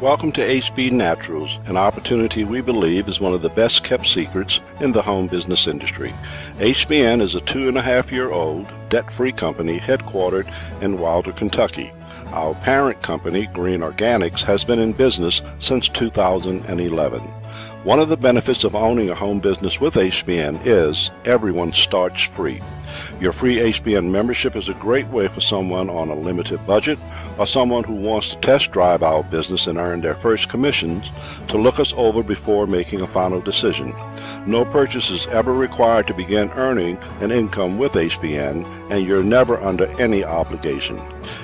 Welcome to HB Naturals, an opportunity we believe is one of the best kept secrets in the home business industry. HBN is a two and a half year old, debt free company headquartered in Wilder, Kentucky. Our parent company, Green Organics, has been in business since 2011. One of the benefits of owning a home business with HBN is everyone starts free. Your free HBN membership is a great way for someone on a limited budget or someone who wants to test drive our business and earn their first commissions to look us over before making a final decision. No purchase is ever required to begin earning an income with HBN and you're never under any obligation.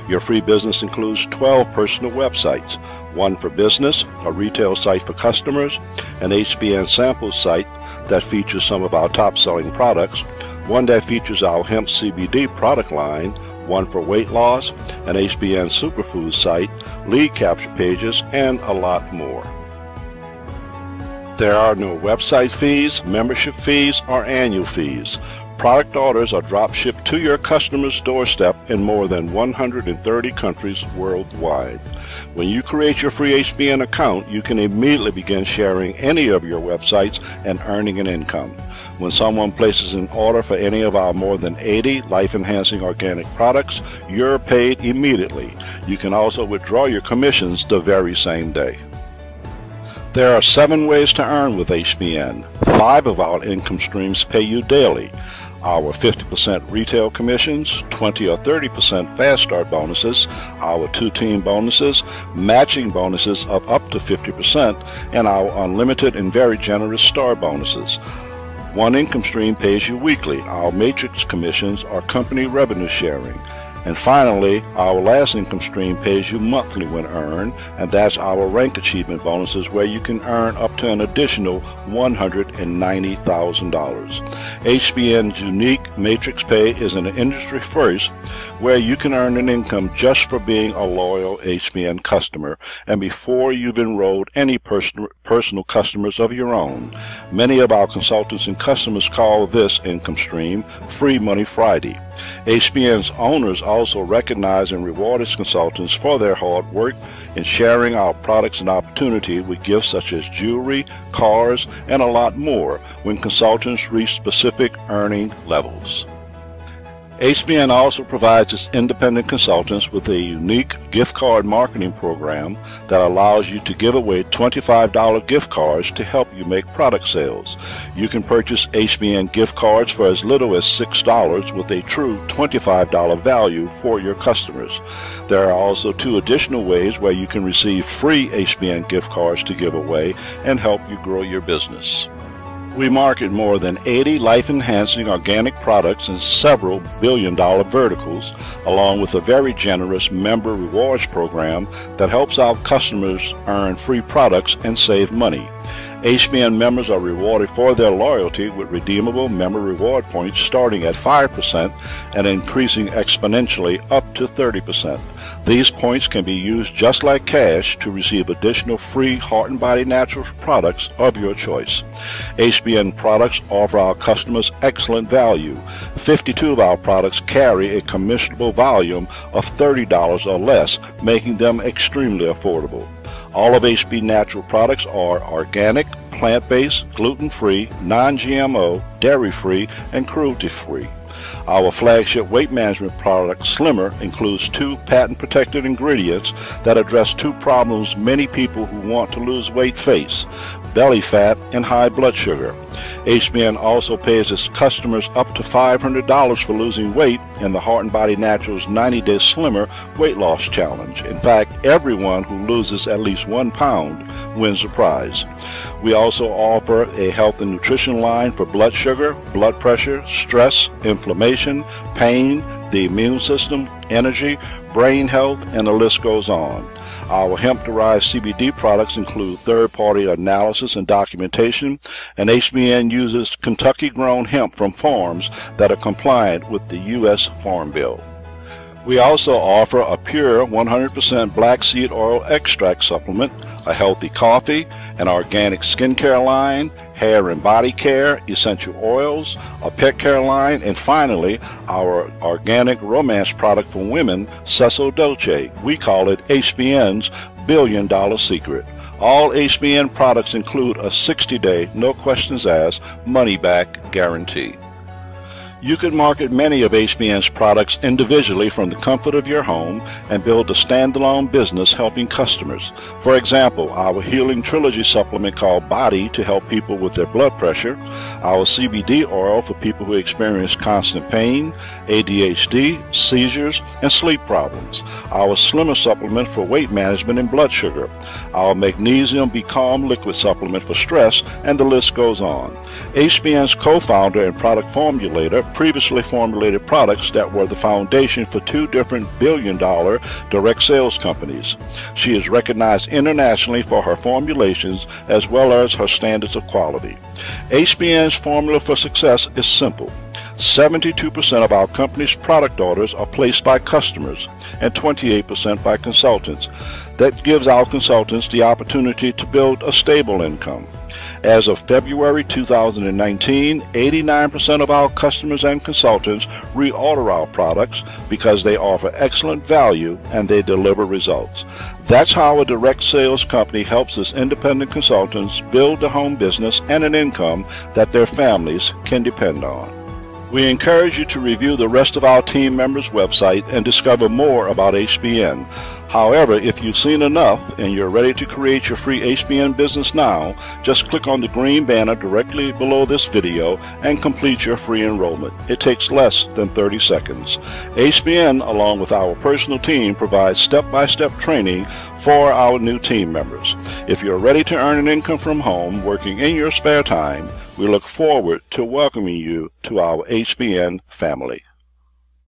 Your free business includes 12 personal websites, one for business, a retail site for customers, an HBN sample site that features some of our top selling products, one that features our hemp CBD product line, one for weight loss, an HBN superfood site, lead capture pages, and a lot more. There are no website fees, membership fees, or annual fees. Product orders are drop shipped to your customer's doorstep in more than 130 countries worldwide. When you create your free HBN account, you can immediately begin sharing any of your websites and earning an income. When someone places an order for any of our more than 80 life-enhancing organic products, you're paid immediately. You can also withdraw your commissions the very same day. There are seven ways to earn with HBN. Five of our income streams pay you daily our 50% retail commissions, 20 or 30% fast start bonuses, our two team bonuses, matching bonuses of up to 50%, and our unlimited and very generous star bonuses. One income stream pays you weekly. Our matrix commissions are company revenue sharing. And finally, our last income stream pays you monthly when earned, and that's our rank achievement bonuses where you can earn up to an additional $190,000. HBN's unique matrix pay is an industry first where you can earn an income just for being a loyal HBN customer and before you've enrolled any person, personal customers of your own. Many of our consultants and customers call this income stream Free Money Friday. HBN's owners also recognize and reward its consultants for their hard work in sharing our products and opportunity with gifts such as jewelry, cars, and a lot more when consultants reach specific earning levels. HBN also provides its independent consultants with a unique gift card marketing program that allows you to give away $25 gift cards to help you make product sales. You can purchase HBN gift cards for as little as $6 with a true $25 value for your customers. There are also two additional ways where you can receive free HBN gift cards to give away and help you grow your business. We market more than 80 life-enhancing organic products in several billion-dollar verticals, along with a very generous member rewards program that helps our customers earn free products and save money. HBN members are rewarded for their loyalty with redeemable member reward points starting at 5% and increasing exponentially up to 30%. These points can be used just like cash to receive additional free Heart and Body Naturals products of your choice. HBN products offer our customers excellent value. 52 of our products carry a commissionable volume of $30 or less, making them extremely affordable. All of HB Natural products are organic, plant-based, gluten-free, non-GMO, dairy-free, and cruelty-free. Our flagship weight management product, Slimmer, includes two patent-protected ingredients that address two problems many people who want to lose weight face, belly fat, and high blood sugar. HBN also pays its customers up to $500 for losing weight in the Heart and Body Naturals 90-Day Slimmer Weight Loss Challenge. In fact, everyone who loses at least one pound wins a prize. We also offer a health and nutrition line for blood sugar, blood pressure, stress, inflammation, pain, the immune system, energy, brain health, and the list goes on. Our hemp-derived CBD products include third-party analysis and documentation, and HBN uses Kentucky-grown hemp from farms that are compliant with the U.S. Farm Bill. We also offer a pure 100% black seed oil extract supplement, a healthy coffee, an organic skincare line, hair and body care, essential oils, a pet care line, and finally, our organic romance product for women, Sesso Dolce. We call it HBN's billion dollar secret. All HBN products include a 60 day, no questions asked, money back guarantee. You can market many of HBN's products individually from the comfort of your home and build a standalone business helping customers. For example, our Healing Trilogy supplement called Body to help people with their blood pressure, our CBD oil for people who experience constant pain, ADHD, seizures, and sleep problems, our Slimmer supplement for weight management and blood sugar, our Magnesium Be Calm liquid supplement for stress, and the list goes on. HBN's co-founder and product formulator previously formulated products that were the foundation for two different billion dollar direct sales companies. She is recognized internationally for her formulations as well as her standards of quality. HBN's formula for success is simple. 72% of our company's product orders are placed by customers and 28% by consultants. That gives our consultants the opportunity to build a stable income. As of February 2019, 89% of our customers and consultants reorder our products because they offer excellent value and they deliver results. That's how a direct sales company helps its independent consultants build a home business and an income that their families can depend on. We encourage you to review the rest of our team members' website and discover more about HBN. However, if you've seen enough and you're ready to create your free HBN business now, just click on the green banner directly below this video and complete your free enrollment. It takes less than 30 seconds. HBN, along with our personal team, provides step-by-step -step training for our new team members. If you're ready to earn an income from home working in your spare time, we look forward to welcoming you to our HBN family.